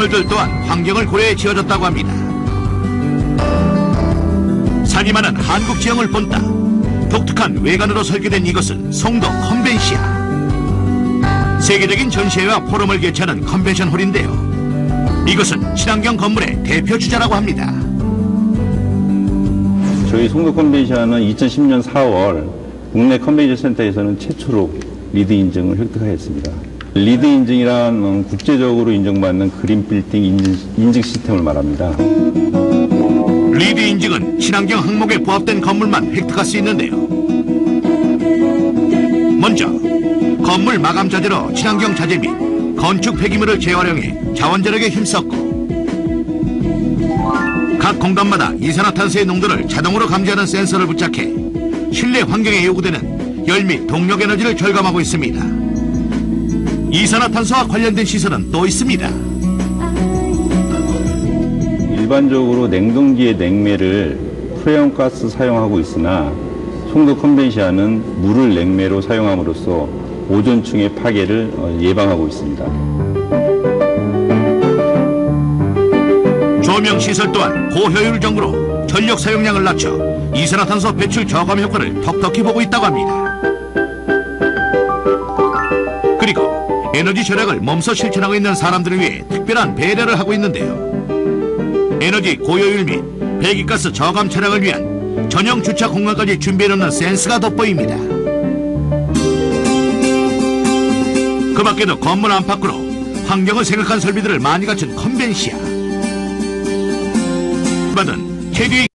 건물들 또한 환경을 고려해 지어졌다고 합니다. 산이 많은 한국 지형을 본다. 독특한 외관으로 설계된 이것은 송도 컨벤시아. 세계적인 전시회와 포럼을 개최하는 컨벤션 홀인데요. 이것은 친환경 건물의 대표 주자라고 합니다. 저희 송도 컨벤션은 2010년 4월 국내 컨벤션 센터에서는 최초로 LEED 인증을 획득하였습니다. LEED 인증이란 음, 국제적으로 인정받는 그린 빌딩 인증, 인증 시스템을 말합니다. LEED 인증은 친환경 항목에 부합된 건물만 획득할 수 있는데요. 먼저 건물 마감 자재로 친환경 자재 및 건축 폐기물을 재활용해 자원절약에 힘썼고 각 공간마다 이산화탄소의 농도를 자동으로 감지하는 센서를 부착해 실내 환경에 요구되는 열및 동력 에너지를 절감하고 있습니다. 이산화탄소와 관련된 시설은 또 있습니다. 일반적으로 냉동기의 냉매를 프레온 가스 사용하고 있으나 송도 컨벤시아는 물을 냉매로 사용함으로써 오존층의 파괴를 어, 예방하고 있습니다. 조명 시설 또한 고효율 정으로 전력 사용량을 낮춰 이산화탄소 배출 저감 효과를 톡톡히 보고 있다고 합니다. 에너지 절약을 몸소 실천하고 있는 사람들을 위해 특별한 배려를 하고 있는데요. 에너지 고효율 및 배기가스 저감 차량을 위한 전용 주차 공간까지 준비해놓는 센스가 돋보입니다. 그 밖에도 건물 안팎으로 환경을 생각한 설비들을 많이 갖춘 컨벤시아. 받은 캐리